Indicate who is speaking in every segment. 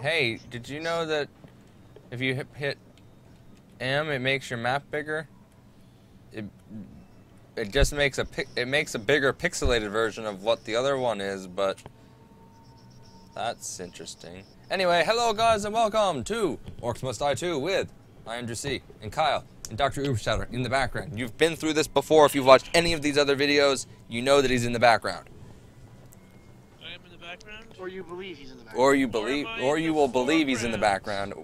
Speaker 1: Hey, did you know that if you hit, hit M, it makes your map bigger? It it just makes a it makes a bigger pixelated version of what the other one is, but that's interesting. Anyway, hello guys and welcome to Orcs Must Die 2 with Andrew C and Kyle and Dr. Ubershadow in the background. You've been through this before. If you've watched any of these other videos, you know that he's in the background.
Speaker 2: I am in the background.
Speaker 3: Or you believe he's in the back.
Speaker 1: Or you believe,
Speaker 2: am I
Speaker 1: or you
Speaker 2: the
Speaker 1: will believe he's in the background.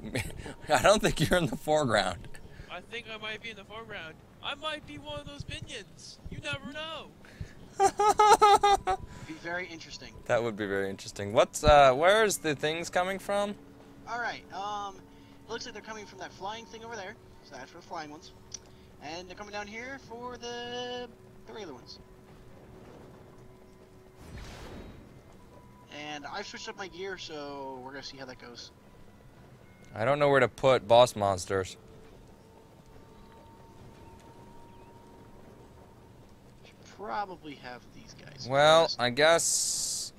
Speaker 1: I don't think you're in the foreground.
Speaker 2: I think I might be in the foreground. I might be one of those minions. You never know.
Speaker 3: Be very interesting.
Speaker 1: that would be very interesting. What's uh, where's the things coming from?
Speaker 3: All right. Um, looks like they're coming from that flying thing over there. So that's for the flying ones. And they're coming down here for the the regular ones. And I've switched up my gear, so we're gonna see how that goes.
Speaker 1: I don't know where to put boss monsters.
Speaker 3: Should probably have these guys.
Speaker 1: Well, I guess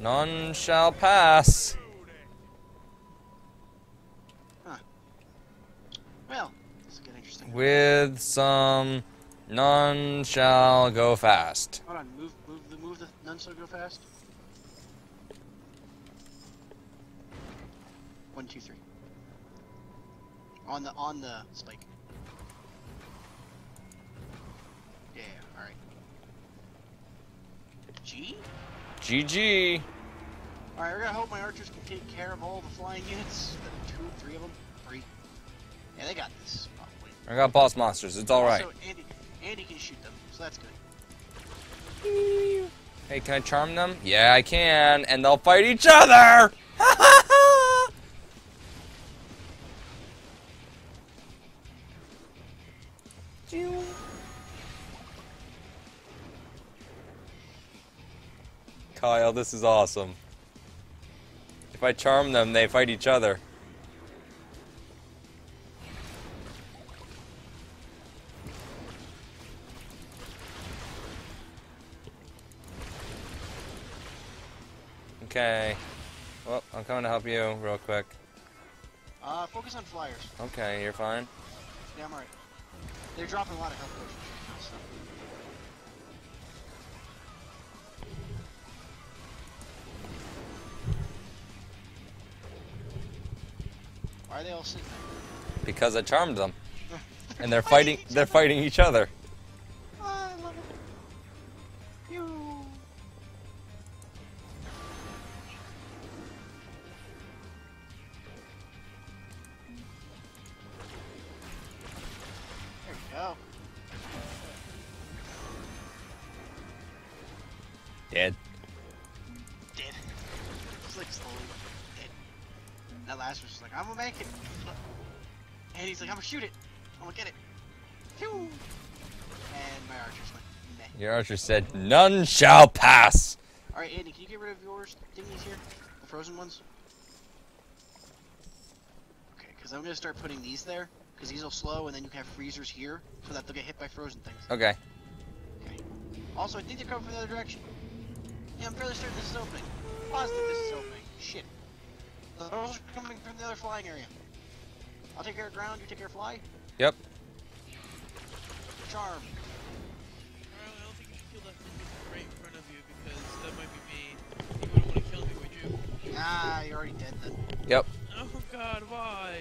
Speaker 1: none shall pass.
Speaker 3: well, this is getting interesting.
Speaker 1: With some none shall go fast.
Speaker 3: Hold on, move, move the, move the none so go fast. One, two, three. On the on the spike. Yeah, all right. G.
Speaker 1: GG.
Speaker 3: All right, we're gonna hope my archers can take care of all the flying units. The two, three of them, three. Yeah, they got this. Probably.
Speaker 1: I got boss monsters. It's all right.
Speaker 3: So Andy, Andy can shoot them, so that's good.
Speaker 1: Hey, can I charm them? Yeah, I can, and they'll fight each other. this is awesome. If I charm them, they fight each other. Okay. Well, I'm coming to help you real quick.
Speaker 3: Uh, focus on flyers.
Speaker 1: Okay, you're fine.
Speaker 3: Yeah, I'm alright. They're dropping a lot of health potions. Why are they all sitting there?
Speaker 1: Because I charmed them. And they're fighting they're fighting each other.
Speaker 3: Ah, I love it. Pew. There we go.
Speaker 1: Dead.
Speaker 3: That last just like, I'm gonna make it. And he's like, I'm gonna shoot it. I'm gonna get it. Pew. And my archers went meh.
Speaker 1: Your archer said, None shall pass.
Speaker 3: Alright, Andy, can you get rid of yours thingies here? The frozen ones? Okay, because I'm gonna start putting these there, because these will slow, and then you can have freezers here, so that they'll get hit by frozen things.
Speaker 1: Okay.
Speaker 3: Okay. Also, I think they're coming from the other direction. Yeah, I'm fairly certain this is opening. Positive this is opening. Shit. Those are coming from the other flying area. I'll take care of ground, you take care of fly.
Speaker 1: Yep.
Speaker 3: Charm.
Speaker 2: Riley, I don't think you should kill that minion right in front of you because that might be me. You wouldn't want to kill me, would you?
Speaker 3: Ah, you're already dead then.
Speaker 1: Yep.
Speaker 2: Oh God, why?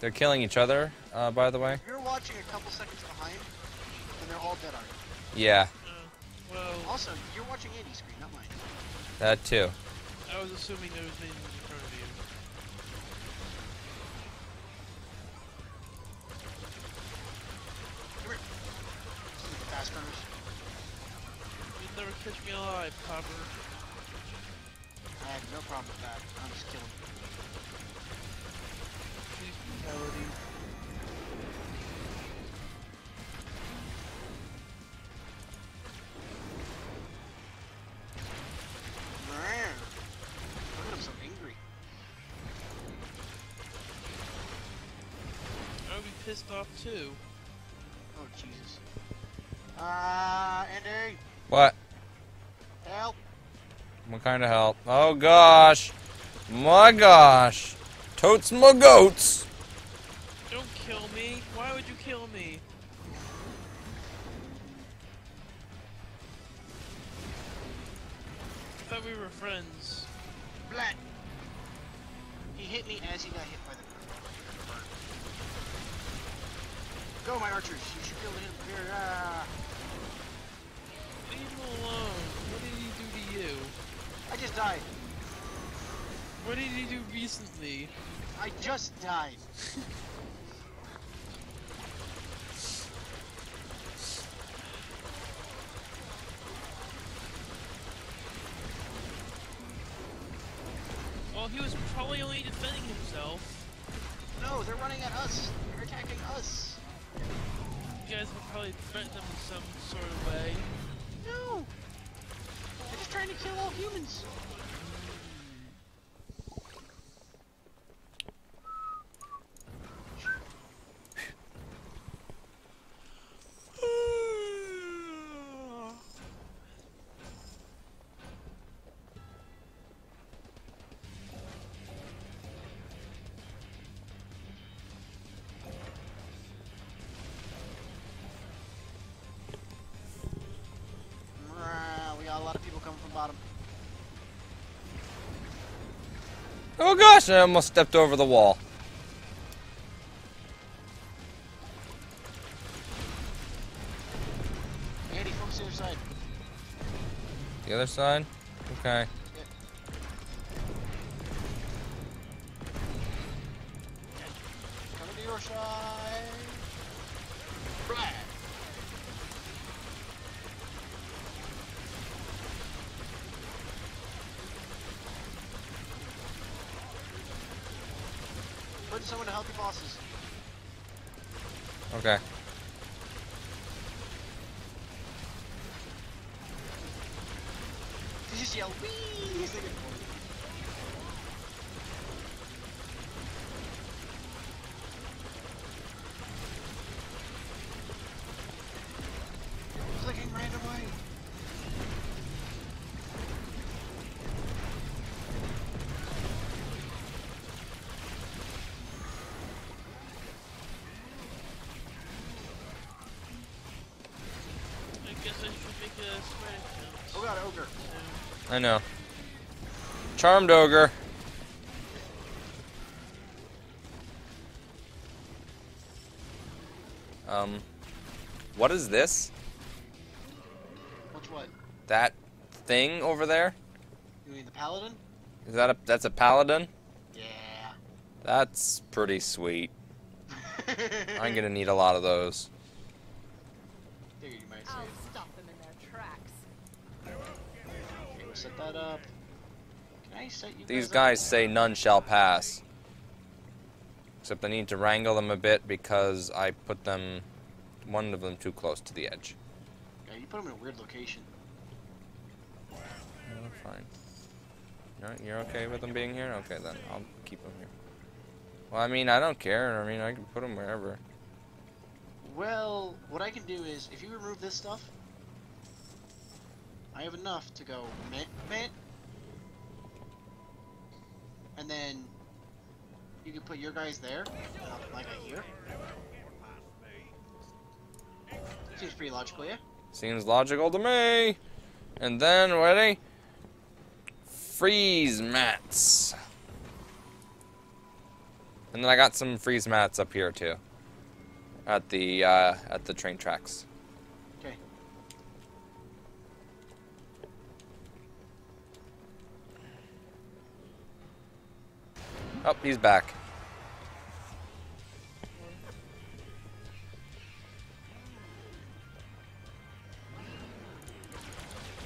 Speaker 1: They're killing each other, uh, by the way.
Speaker 3: You're watching a couple seconds behind, and they're all dead already.
Speaker 1: Yeah,
Speaker 2: Uh, well,
Speaker 3: Also, you're watching Andy's screen, not mine.
Speaker 1: that too.
Speaker 2: I was assuming there was minions
Speaker 3: Runners.
Speaker 2: You'd never catch me alive, Copper.
Speaker 3: I have no problem with that. I'm just killing. Look at him so angry.
Speaker 2: I would be pissed off too.
Speaker 3: Oh Jesus. Uh, Andy,
Speaker 1: What?
Speaker 3: help!
Speaker 1: What kind of help? Oh gosh. My gosh. Totes my goats.
Speaker 3: Died.
Speaker 2: What did he do recently?
Speaker 3: I just died.
Speaker 2: Well, he was probably only defending himself.
Speaker 3: No, they're running at us. They're attacking us.
Speaker 2: You guys would probably threaten them in some sort of way.
Speaker 3: No. They're just trying to kill all humans.
Speaker 1: Oh gosh, I almost stepped over the wall.
Speaker 3: Andy, focus the other side.
Speaker 1: The other side? Okay.
Speaker 3: Someone to help your bosses.
Speaker 1: Okay.
Speaker 3: You just yell, wee! He's thinking,
Speaker 1: Charmed ogre. Um, what is this?
Speaker 3: What's what?
Speaker 1: That thing over there?
Speaker 3: You mean the paladin?
Speaker 1: Is that a that's a paladin?
Speaker 3: Yeah.
Speaker 1: That's pretty sweet. I'm gonna need a lot of those.
Speaker 3: Figured you might say
Speaker 4: I'll stop them in their tracks.
Speaker 3: Okay, we'll set that up. Can I set you
Speaker 1: These
Speaker 3: guys
Speaker 1: say none shall pass. Except I need to wrangle them a bit because I put them, one of them too close to the edge.
Speaker 3: Yeah, you put them in a weird location.
Speaker 1: Oh, fine. No, you're okay with them being here? Okay, then I'll keep them here. Well, I mean, I don't care. I mean, I can put them wherever.
Speaker 3: Well, what I can do is, if you remove this stuff, I have enough to go meh, meh, and then you can put your guys there, I'll put here. Seems pretty logical, yeah?
Speaker 1: Seems logical to me. And then, ready? Freeze mats. And then I got some freeze mats up here too. At the uh, at the train tracks. Oh, he's back.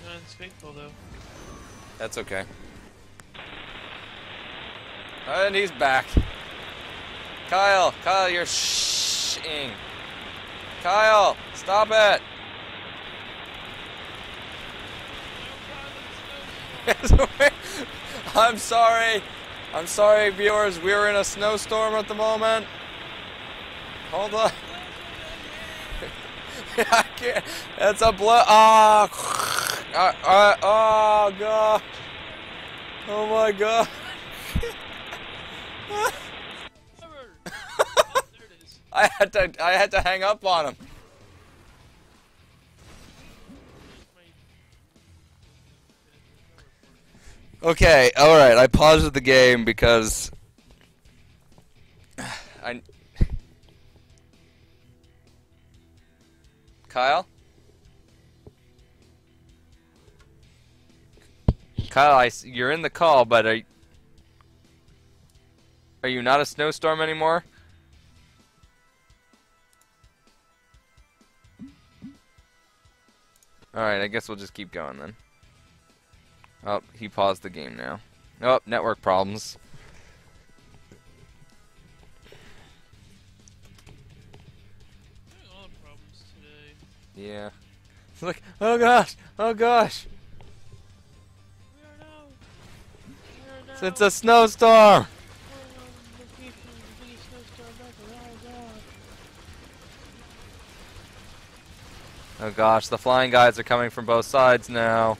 Speaker 2: No, faithful though.
Speaker 1: That's okay. And he's back. Kyle, Kyle, you're shing. Kyle, stop it. I'm sorry. I'm sorry, viewers, we are in a snowstorm at the moment. Hold on. I can't. It's a blow. Oh. Ah. Oh, God. Oh, my God. I had to I had to hang up on him. Okay, all right. I paused the game because I Kyle? Kyle, I you're in the call, but are are you not a snowstorm anymore? Alright, I guess we'll just keep going then. Oh, he paused the game now. Oh, network problems.
Speaker 2: Having all the problems today.
Speaker 1: Yeah. Look, oh gosh, oh gosh.
Speaker 2: We are now. We are now.
Speaker 1: It's a snowstorm!
Speaker 2: going on location of the biggest snowstorm ever. Oh.
Speaker 1: Oh gosh, the flying guys are coming from both sides now.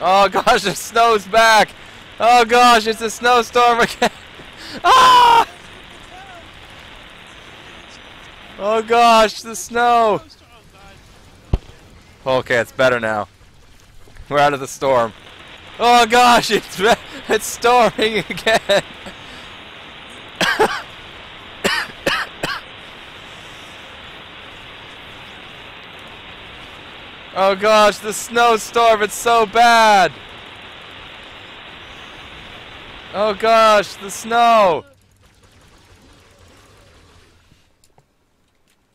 Speaker 1: Oh gosh, the snow's back! Oh gosh, it's a snowstorm again! ah! Oh gosh, the snow! Okay, it's better now. We're out of the storm. Oh gosh, it's it's storming again. Oh gosh, the snowstorm, it's so bad. Oh gosh, the snow.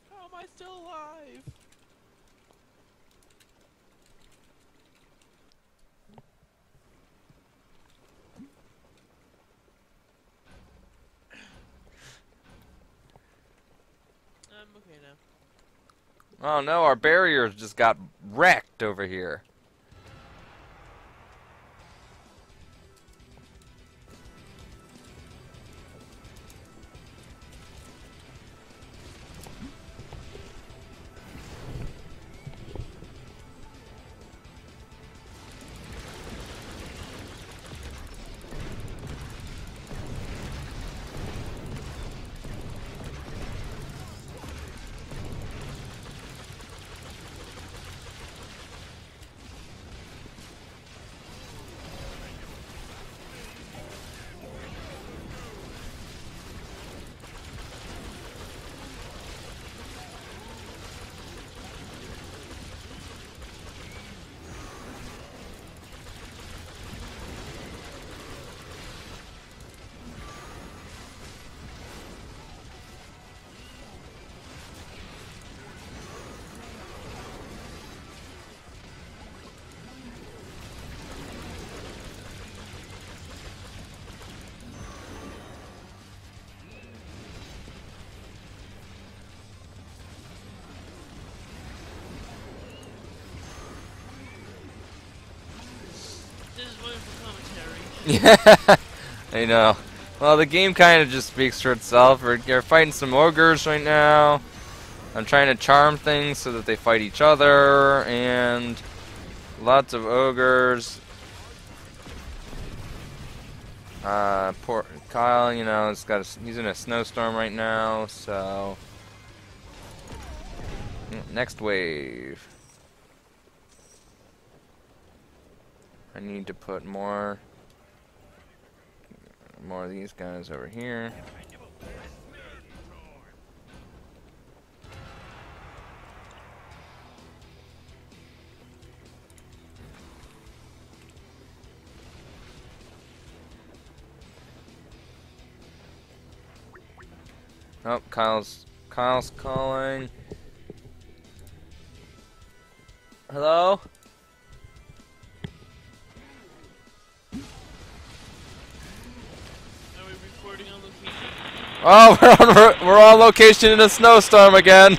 Speaker 2: How am I still alive? I'm okay now.
Speaker 1: Oh no, our barriers just got wrecked over here. Yeah, I know. Well, the game kind of just speaks for itself. We're, you're fighting some ogres right now. I'm trying to charm things so that they fight each other, and lots of ogres. Uh, poor Kyle, you know, has got a, he's in a snowstorm right now, so next wave. I need to put more more of these guys over here. Oh, Kyle's Kyle's calling. Hello? Oh, we're on we're on location in a snowstorm again.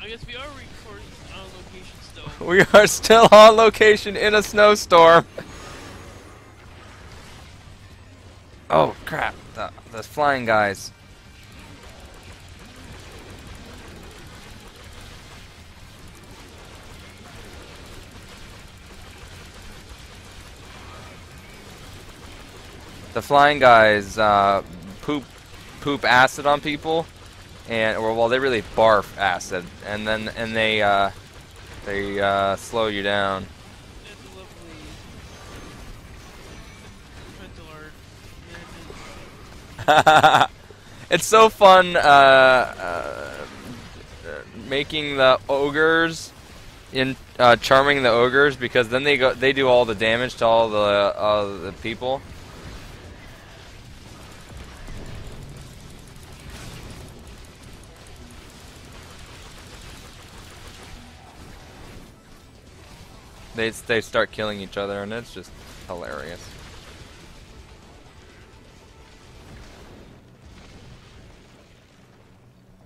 Speaker 2: We are recording on location still.
Speaker 1: We are still on location in a snowstorm. Oh crap! The the flying guys. The flying guys uh, poop poop acid on people, and or well they really barf acid, and then and they uh, they uh, slow you down. It's so fun uh, uh, making the ogres in uh, charming the ogres because then they go they do all the damage to all the uh, the people. They they start killing each other and it's just hilarious.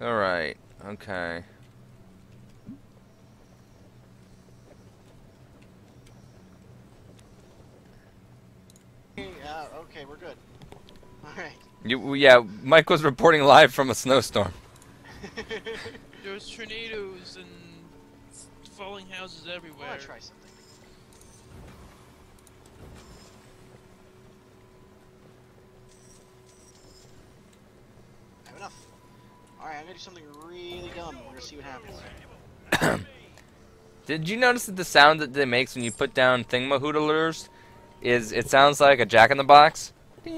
Speaker 1: All right. Okay.
Speaker 3: Yeah, uh, okay, we're good. Alright.
Speaker 1: You, yeah, Mike was reporting live from a snowstorm.
Speaker 2: There's tornadoes and falling houses
Speaker 3: I
Speaker 2: everywhere.
Speaker 3: wanna try something. I have enough. Alright, I'm gonna do something really dumb. We're gonna see what happens.
Speaker 1: Did you notice that the sound that it makes when you put down thingamahoodlers is it sounds like a Jack in the Box?
Speaker 3: So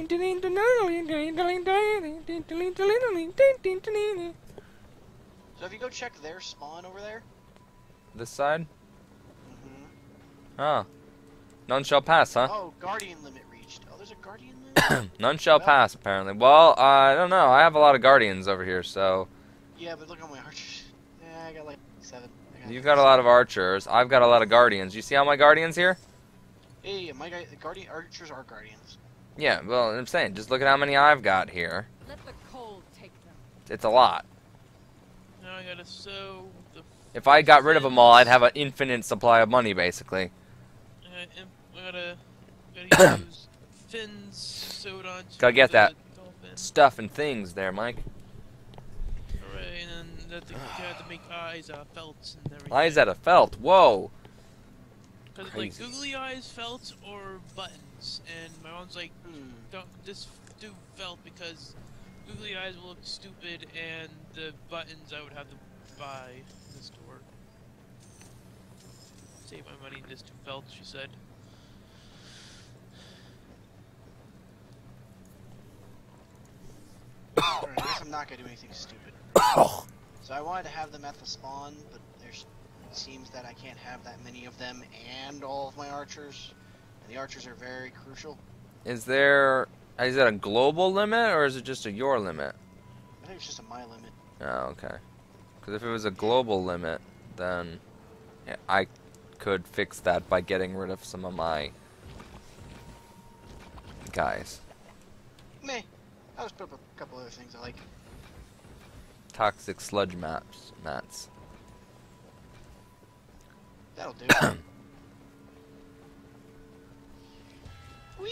Speaker 3: if you go check their spawn over there.
Speaker 1: This side?
Speaker 3: Mm-hmm.
Speaker 1: Oh. None shall pass, huh?
Speaker 3: Oh, guardian limit reached. Oh, there's a guardian limit?
Speaker 1: None shall pass, apparently. Well, uh, I don't know. I have a lot of guardians over here, so
Speaker 3: yeah, but look at my archers. Yeah, I got like seven. I
Speaker 1: you've got a lot of archers. I've got a lot of guardians. You see all my guardians here?
Speaker 3: Hey, my guy, the guardian archers are guardians.
Speaker 1: Yeah, well, I'm saying, just look at how many I've got here.
Speaker 4: Let the cold take them.
Speaker 1: It's a lot.
Speaker 2: Now I gotta sew the.
Speaker 1: If I got rid of them all, I'd have an infinite supply of money, basically.
Speaker 2: I, I gotta gotta get those fins sewed on.
Speaker 1: Gotta get that.
Speaker 2: Dolphin.
Speaker 1: Stuff and things there, Mike.
Speaker 2: Hooray, and then that they had to make eyes out of felts and everything.
Speaker 1: Eyes out of felt. Whoa.
Speaker 2: Cause like googly eyes, felt, or buttons, and my mom's like,
Speaker 3: Hmm.
Speaker 2: don't just do felt because googly eyes will look stupid, and the buttons I would have to buy in the store. Save my money and just do felt, she said.
Speaker 3: Alright, I guess I'm not gonna do anything stupid. So I wanted to have them at the spawn, but there's it seems that I can't have that many of them and all of my archers. And the archers are very crucial.
Speaker 1: Is there... Is that a global limit, or is it just a your limit?
Speaker 3: I think it's just a my limit.
Speaker 1: Oh, okay. Because if it was a global limit, then I could fix that by getting rid of some of my guys.
Speaker 3: Meh. I'll just put up a couple other things I like.
Speaker 1: Toxic sludge maps, mats.
Speaker 3: That'll do. Whee!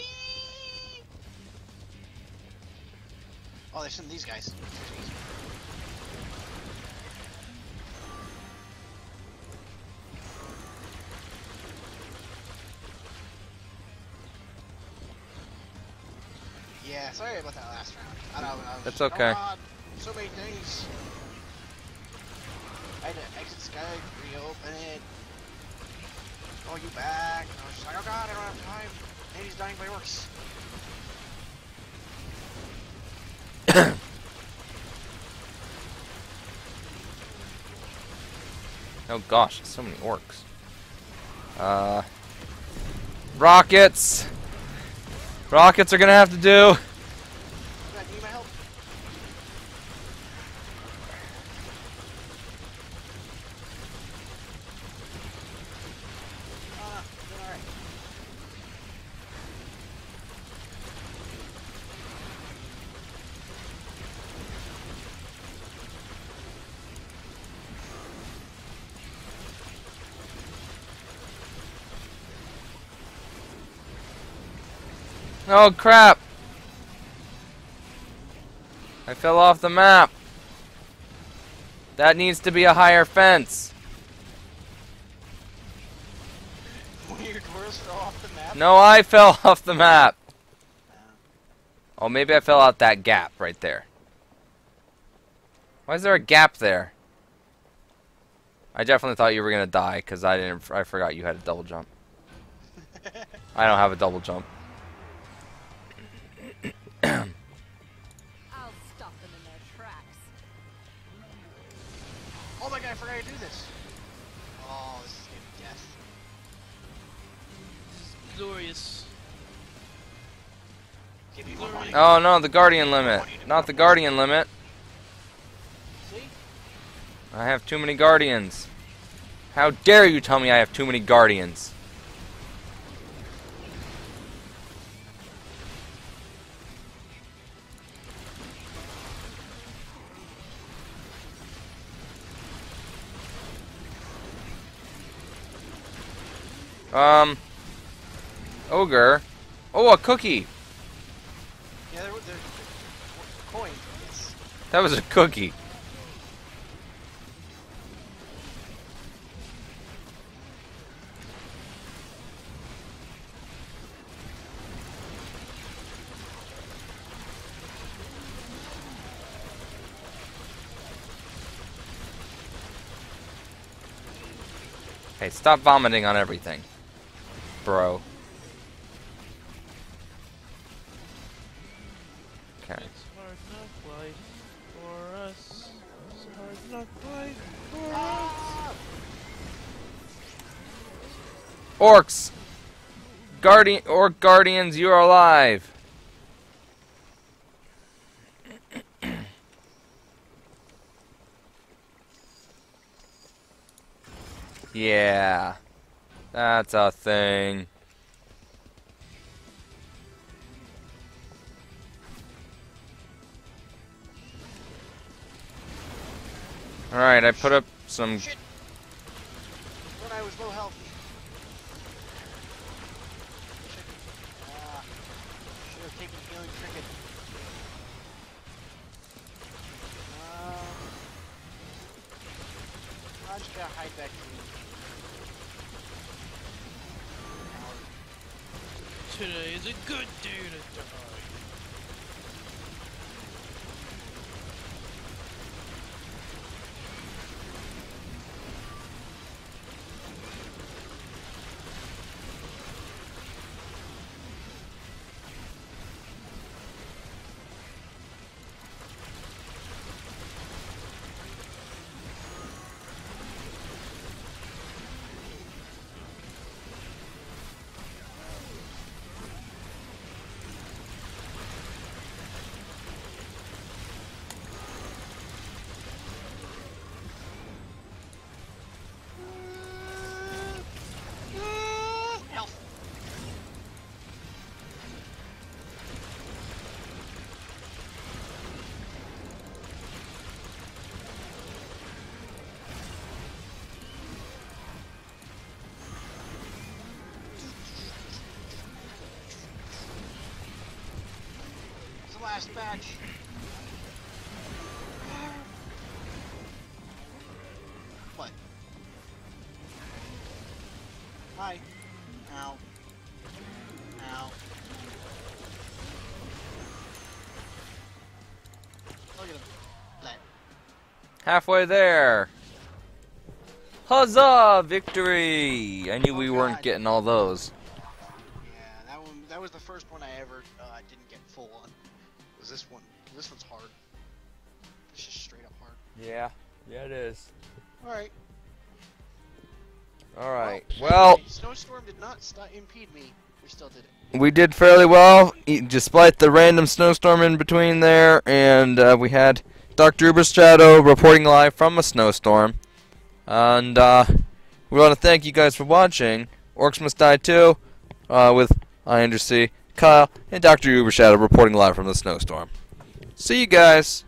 Speaker 3: Oh, there's some of these guys. Yeah, sorry about that last round. I don't know.
Speaker 1: That's okay.
Speaker 3: Oh God, so many things. Skype, reopen it. Oh, you back? I was just like, oh god, I don't have time. And he's dying by orcs.
Speaker 1: Oh gosh, so many orcs. Uh, rockets. Rockets are gonna have to do.
Speaker 3: You guys need my help? Ah, doing alright.
Speaker 1: Oh crap! I fell off the map. That needs to be a higher fence. No, I fell off the map. Oh, maybe I fell out that gap right there. Why is there a gap there? I definitely thought you were gonna die because I didn't. I forgot you had a double jump. I don't have a double jump.
Speaker 3: Oh my god, I forgot to do this. Oh, this is gonna be death.
Speaker 2: Glorious.
Speaker 3: Give me more.
Speaker 1: Oh no, the guardian limit. Not the guardian limit.
Speaker 3: See?
Speaker 1: I have too many guardians. How dare you tell me I have too many guardians? Um, ogre. Oh, a cookie.
Speaker 3: Yeah, there, there, coin. Yes.
Speaker 1: That was a cookie. Hey, stop vomiting on everything, bro. Okay.
Speaker 2: It's hard enough life for us. It's hard enough life for us.
Speaker 1: Orcs! Guardian Orc Guardians, you are alive! yeah. That's a thing. Alright, I put up some
Speaker 3: Shit. When I was low health. Shit. Ah. Should have taken healing trinket. Um, I just gotta hide back from
Speaker 2: Today is a good day to die.
Speaker 3: The last batch. What? Hi. Ow. Ow. Look at him. Let.
Speaker 1: Halfway there. Huzzah! Victory! I knew
Speaker 3: Oh,
Speaker 1: we weren't getting all those.
Speaker 3: Yeah, that one. That was the first one I ever uh, didn't get full on. Was this one? This one's hard. It's just straight up hard.
Speaker 1: Yeah, yeah it is.
Speaker 3: All right.
Speaker 1: Alright, well,
Speaker 3: anyway, snowstorm did not st- impede me. We still did it.
Speaker 1: we did fairly well, despite the random snowstorm in between there, and uh, we had Dr. Uber's Shadow reporting live from a snowstorm. And uh, we want to thank you guys for watching. Orcs Must Die 2 uh, with iAndrewC, Kyle, and Dr. Ubershadow reporting live from the snowstorm. See you guys.